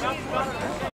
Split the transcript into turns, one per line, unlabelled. Let's go.